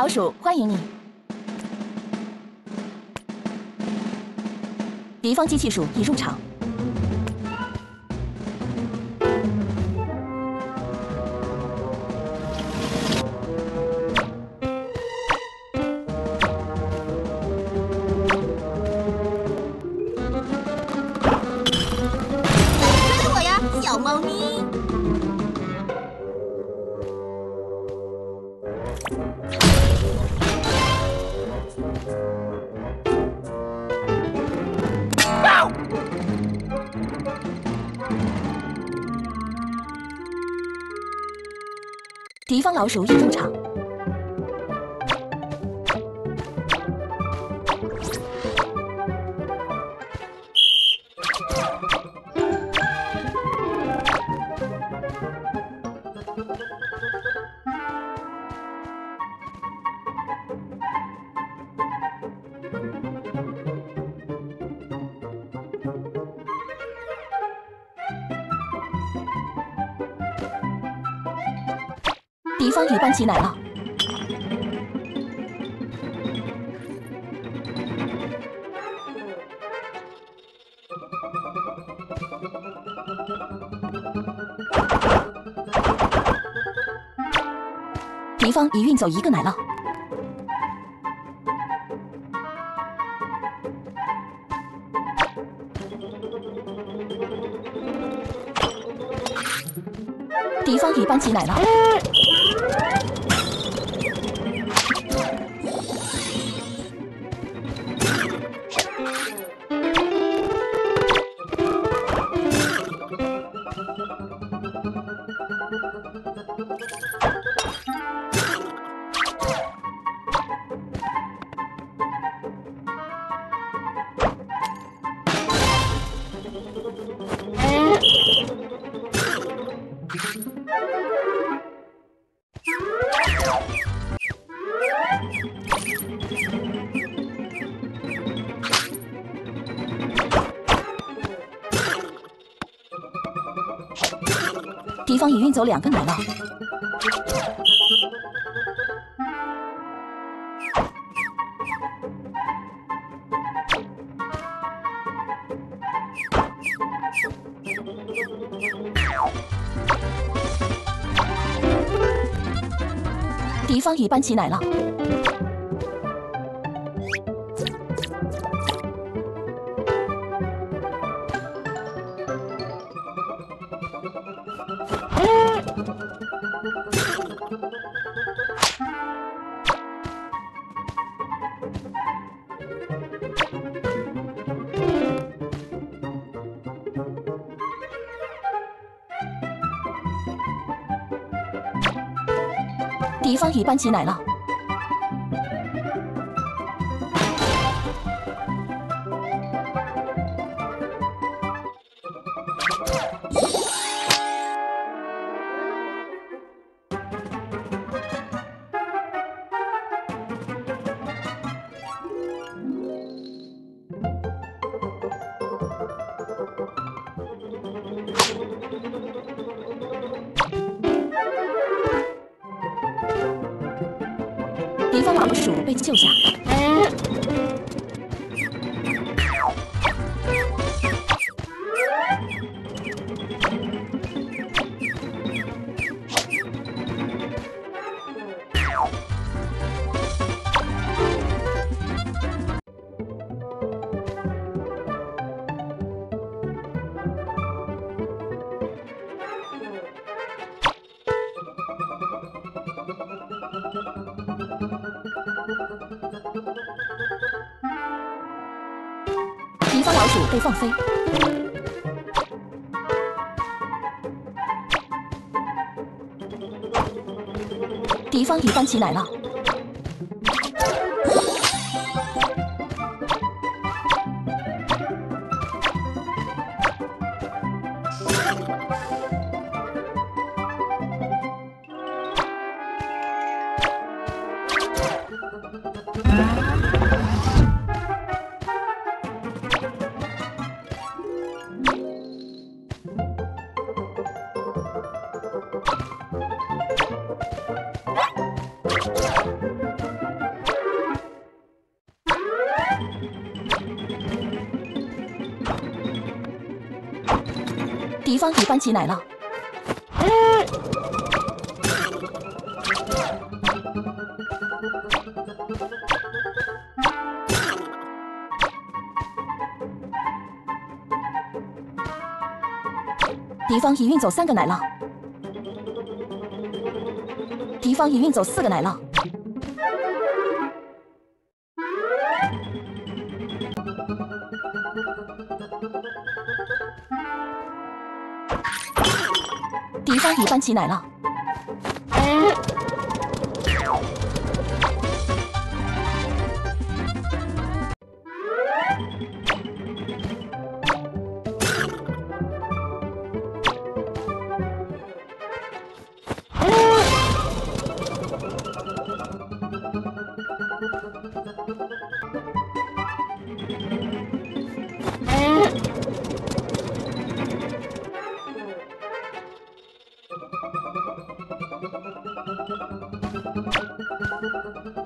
老鼠，欢迎你。敌方机器鼠已入场。追我呀，小猫咪！敌方老鼠已入场。敌方已搬起奶酪。敌方已运走一个奶酪。敌方已搬起奶酪。敌方已运走两个奶酪。敌方已搬起奶酪。敌方已搬起奶酪。老鼠被救下。敌方老鼠被放飞。敌方鱼帆起来了。敌方已搬起奶酪。敌方已运走三个奶酪，敌方已运走四个奶酪。敌方已搬起奶酪。Thank you.